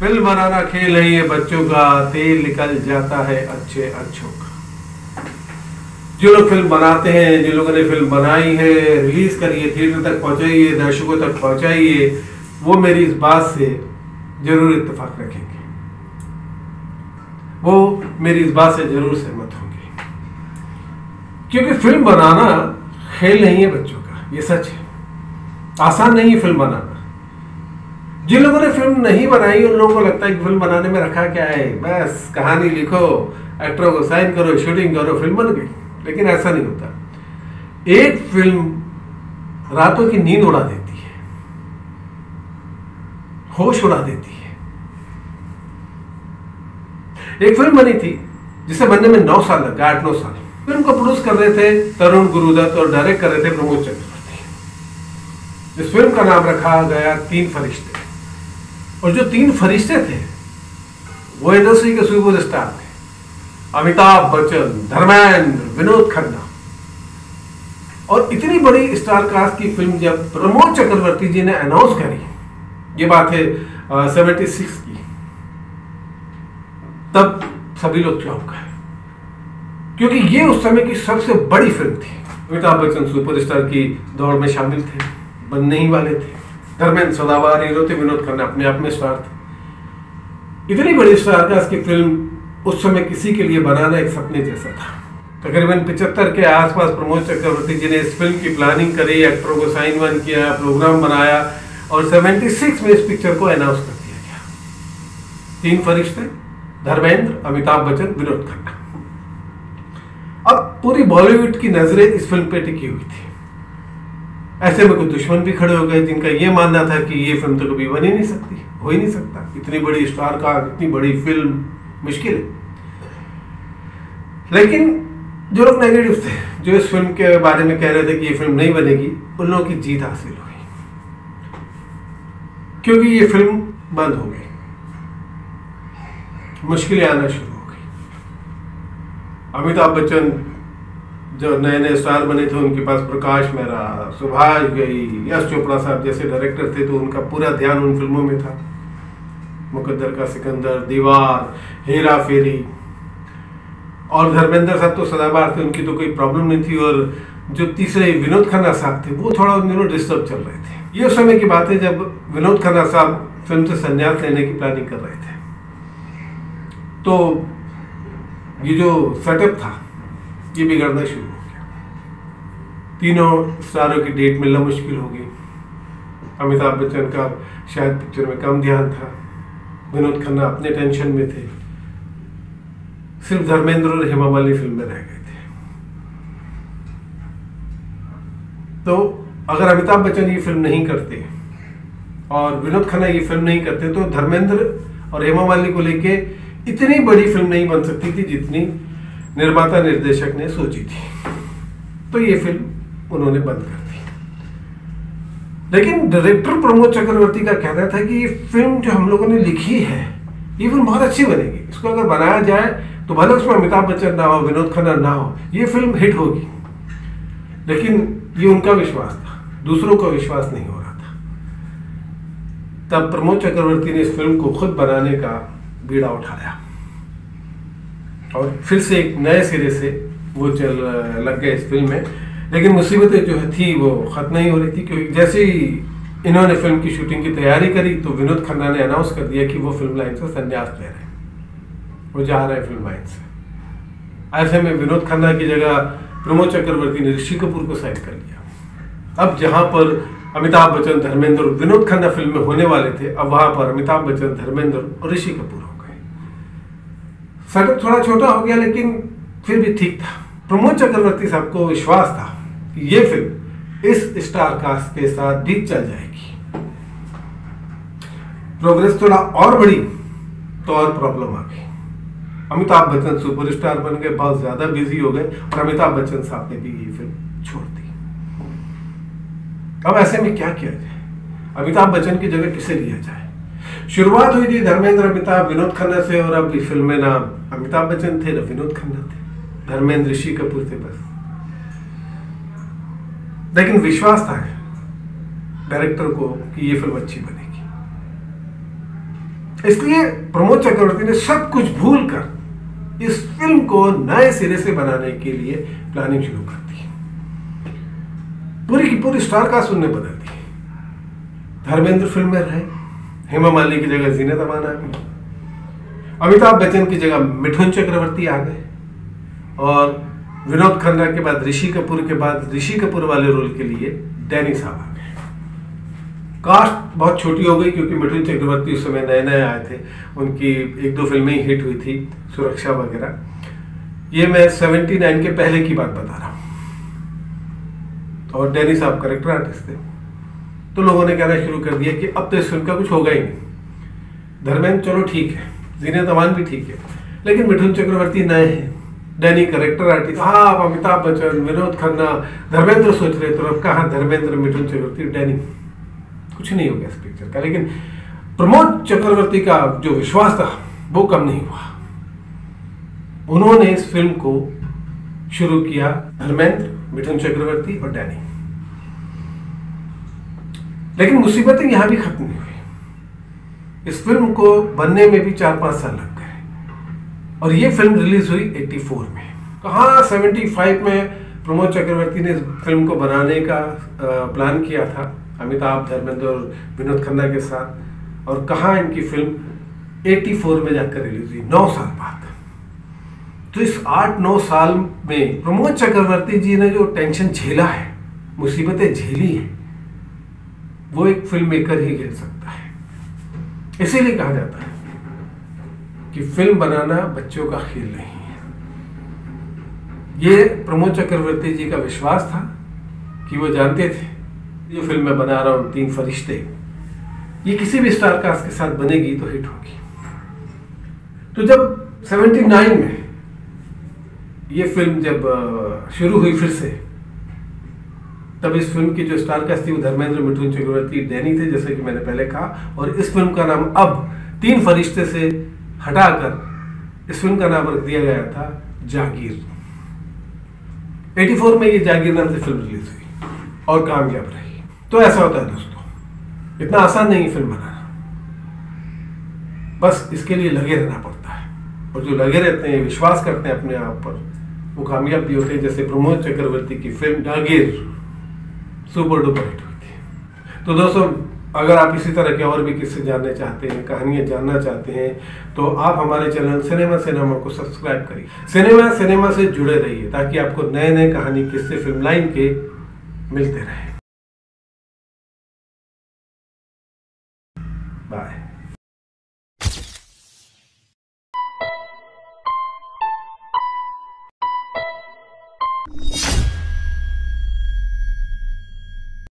Film बनाना खेल है बच्चों का, तेल निकल जाता है अच्छे अच्छों का। जो लोग फ़िल्म बनाते हैं, जिन लोगों ने फ़िल्म बनाई है, रिलीज़ करिए थिएटर तक पहुंचाइए, दर्शकों तक पहुंचाइए, वो मेरी इस बात से ज़रूर इतफाक रखेंगे। वो मेरी इस बात से ज़रूर सहमत होंगे। क्योंकि फ़िल्म बनाना खेल नहीं है बच्चों का, ये सच है। आसान नहीं है फ़िल्म बनाना। जिन लोगों ने फ़िल्म नहीं बनाई, उन लोगों को लगता है कि फ़िल्म बनाने में रखा क्या है? बस कहानी लिखो, एक्टरों को साइन करो, शूटिंग करो, फ़िल्म बन गई। लेकिन ऐसा नहीं होता। एक फ़िल्म रातों की नींद उड़ा देती है। होश उड़ा देती है। एक फ़िल्म बनी थी, जिसे बनने में नौ साल लग गए, आठ नौ साल। फ़िल्म को प्रोड्यूस कर रहे थे तरुण गुरुदत्त और डायरेक्ट कर रहे थे प्रमोद चक्रवर्ती इस फ़िल्म का नाम रखा गया तीन फरिश्ते। और जो तीन फरिश्ते थे, वो इंडस्ट्री के सुपर स्टार थे। अमिताभ बच्चन, धर्मेंद्र, विनोद खन्ना। और इतनी बड़ी स्टार कास्ट की फ़िल्म जब प्रमोद चक्रवर्ती जी ने अनाउंस करी, ये बात है सेवेंटी सिक्स की, तब सभी लोग चौंक गए। क्योंकि ये उस समय की सबसे बड़ी फ़िल्म थी। अमिताभ बच्चन, सुपरस्टार की दौड़ में शामिल थे, बनने ही वाले थे। धर्मेंद्र सदाबार हीरो थे, विनोद खन्ना अपने आप में स्टार थे इतनी बड़ी स्टार कास्ट की फ़िल्म उस समय किसी के लिए बनाना एक सपने जैसा था। तकरीबन पिछहत्तर के आसपास प्रमोद चक्रवर्ती जी ने इस फ़िल्म की प्लानिंग करी, एक्टरों को साइन वन किया, प्रोग्राम बनाया और 76 में इस पिक्चर को अनाउंस कर दिया गया। तीन फरिश्ते, धर्मेंद्र, अमिताभ बच्चन, विनोद खन्ना। अब पूरी बॉलीवुड की नज़रें इस फ़िल्म पे टिकी हुई थी। ऐसे में कुछ दुश्मन भी खड़े हो गए जिनका ये मानना था कि ये फ़िल्म तो कभी बन ही नहीं सकती, हो ही नहीं सकता। इतनी बड़ी स्टार का इतनी बड़ी फ़िल्म मुश्किल है। लेकिन जो लोग नेगेटिव थे, जो इस फ़िल्म के बारे में कह रहे थे कि ये फ़िल्म नहीं बनेगी, उन लोगों की जीत हासिल हुई। क्योंकि ये फ़िल्म बंद हो गई। मुश्किलें आना शुरू हो गई। अमिताभ बच्चन जो नए नए स्टार बने थे, उनके पास प्रकाश मेहरा, सुभाष गई, यश चोपड़ा साहब जैसे डायरेक्टर थे तो उनका पूरा ध्यान उन फ़िल्मों में था। मुकद्दर का सिकंदर, दीवार, हेरा फेरी। और धर्मेंद्र साहब तो सदाबार थे, उनकी तो कोई प्रॉब्लम नहीं थी, और जो तीसरे विनोद खन्ना साहब थे, वो थोड़ा उन दिनों डिस्टर्ब चल रहे थे। ये समय की बात है, जब विनोद खन्ना साहब फ़िल्म से संन्यास लेने की प्लानिंग कर रहे थे। तो ये जो सेटअप था ये बिगड़ना शुरू हो गया। तीनों स्टारों की डेट मिलना मुश्किल हो गई। अमिताभ बच्चन का शायद पिक्चर में कम ध्यान था। विनोद खन्ना अपने टेंशन में थे। सिर्फ़ धर्मेंद्र और हेमा मालिनी फ़िल्म में रह गए थे। तो अगर अमिताभ बच्चन ये फ़िल्म नहीं करते और विनोद खन्ना ये फ़िल्म नहीं करते तो धर्मेंद्र और हेमा मालिनी को लेके इतनी बड़ी फ़िल्म नहीं बन सकती थी जितनी निर्माता निर्देशक ने सोची थी। तो ये फ़िल्म उन्होंने बंद कर दी। लेकिन डायरेक्टर प्रमोद चक्रवर्ती का कहना था कि ये फ़िल्म जो हम लोगों ने लिखी है, ये फ़िल्म बहुत अच्छी बनेगी। इसको अगर बनाया जाए तो भले उसमें अमिताभ बच्चन ना हो, विनोद खन्ना ना हो, ये फ़िल्म हिट होगी। लेकिन ये उनका विश्वास था। दूसरों का विश्वास नहीं हो रहा था। तब प्रमोद चक्रवर्ती ने इस फ़िल्म को खुद बनाने का बीड़ा उठाया। और फिर से एक नए सिरे से वो चल, लग गए इस फ़िल्म में। लेकिन मुसीबतें जो थी, वो ख़त्म नहीं हो रही थी, क्योंकि जैसे ही इन्होंने फ़िल्म की शूटिंग की तैयारी करी तो विनोद खन्ना ने अनाउंस कर दिया कि वो फ़िल्म लाइन से संन्यास ले रहे हैं। वो जा रहे हैं फ़िल्म लाइन से। ऐसे में विनोद खन्ना की जगह प्रमोद चक्रवर्ती ने ऋषि कपूर को साइन कर लिया। अब जहाँ पर अमिताभ बच्चन, धर्मेंद्र और विनोद खन्ना फ़िल्म में होने वाले थे, अब वहाँ पर अमिताभ बच्चन, धर्मेंद्र और ऋषि कपूर। सेटअप थोड़ा छोटा हो गया, लेकिन फिर भी ठीक था। प्रमोद चक्रवर्ती साहब को विश्वास था कि ये फ़िल्म इस स्टार कास्ट के साथ भी चल जाएगी। प्रोग्रेस थोड़ा और बढ़ी तो और प्रॉब्लम आ गई। अमिताभ बच्चन सुपरस्टार बन गए, बहुत ज़्यादा बिज़ी हो गए और अमिताभ बच्चन साहब ने भी ये फ़िल्म छोड़ दी। अब ऐसे में क्या किया जाए? अमिताभ बच्चन की जगह किसे लिया जाए? शुरुआत हुई थी धर्मेंद्र अमिताभ, विनोद खन्ना से, और अब फ़िल्म में ना अमिताभ बच्चन थे, ना विनोद खन्ना थे। धर्मेंद्र, ऋषि कपूर थे बस। लेकिन विश्वास था डायरेक्टर को कि ये फ़िल्म अच्छी बनेगी। इसलिए प्रमोद चक्रवर्ती ने सब कुछ भूल कर इस फ़िल्म को नए सिरे से बनाने के लिए प्लानिंग शुरू कर दी। पूरी की पूरी स्टार कास्ट उनने बदल दी। धर्मेंद्र फ़िल्म में रहे हेमा मालिनी की जगह जीनत अमान आ गई अमिताभ बच्चन की जगह मिठुन चक्रवर्ती आ गए। और विनोद खन्ना के बाद ऋषि कपूर के बाद ऋषि कपूर वाले रोल के लिए डैनी साहब आ गए। कास्ट बहुत छोटी हो गई क्योंकि मिठुन चक्रवर्ती उस समय नए नए आए थे। उनकी एक दो फ़िल्में ही हिट हुई थी, सुरक्षा वगैरह। ये मैं सेवेंटी नाइन के पहले की बात बता रहा हूँ। और डैनी साहब करेक्टर आर्टिस्ट थे। तो लोगों ने कहना शुरू कर दिया कि अब तो इस फ़िल्म का कुछ होगा ही नहीं। धर्मेंद्र, चलो ठीक है। जीने तमान भी ठीक है। लेकिन मिठुन चक्रवर्ती नए हैं। डैनी करेक्टर, आर्टिस्ट हाँ आप, अमिताभ बच्चन, विनोद खन्ना, धर्मेंद्र सोच रहे तो अब कहा धर्मेंद्र मिठुन चक्रवर्ती, डैनी? कुछ नहीं हो गया इस पिक्चर का। लेकिन प्रमोद चक्रवर्ती का जो विश्वास था, वो कम नहीं हुआ। उन्होंने इस फ़िल्म को शुरू किया धर्मेंद्र मिठुन चक्रवर्ती और डैनी। लेकिन मुसीबतें यहाँ भी खत्म नहीं हुई। इस फ़िल्म को बनने में भी चार पाँच साल लग गए। और ये फ़िल्म रिलीज़ हुई 84 में। कहा 75 में प्रमोद चक्रवर्ती ने इस फ़िल्म को बनाने का प्लान किया था अमिताभ, धर्मेंद्र और विनोद खन्ना के साथ। और कहा इनकी फ़िल्म 84 में जाकर रिलीज़ हुई नौ साल बाद। तो इस आठ नौ साल में प्रमोद चक्रवर्ती जी ने जो टेंशन झेला है, मुसीबतें झेली हैं वो एक फ़िल्म मेकर ही खेल सकता है। इसीलिए कहा जाता है कि फ़िल्म बनाना बच्चों का खेल नहीं है। ये प्रमोद चक्रवर्ती जी का विश्वास था कि वो जानते थे जो फ़िल्म मैं बना रहा हूँ, तीन फरिश्ते, ये किसी भी स्टार कास्ट के साथ बनेगी तो हिट होगी। तो जब 79 में ये फ़िल्म जब शुरू हुई फिर से तब इस फ़िल्म की जो स्टार कास्ट थी वो धर्मेंद्र मिठुन चक्रवर्ती डैनी थे, जैसे कि मैंने पहले कहा। और इस फ़िल्म का नाम अब तीन फरिश्ते से हटाकर इस फ़िल्म का नाम रख दिया गया था जागीर। 84 में ये जागीर नाम से फ़िल्म रिलीज़ हुई और कामयाब रही। तो ऐसा होता है दोस्तों, इतना आसान नहीं फ़िल्म बनाना। बस इसके लिए लगे रहना पड़ता है। और जो लगे रहते हैं, विश्वास करते हैं अपने आप पर, वो कामयाब भी होते हैं, जैसे प्रमोद चक्रवर्ती की फ़िल्म डागिर सुपर डुपर हिट हुई थी। तो दोस्तों, अगर आप इसी तरह के और भी किस्से जानने चाहते हैं, कहानियाँ जानना चाहते हैं तो आप हमारे चैनल सिनेमा सिनेमा को सब्सक्राइब करिए। सिनेमा सिनेमा से जुड़े रहिए ताकि आपको नए नए कहानी किस्से फ़िल्म लाइन के मिलते रहे। Bye.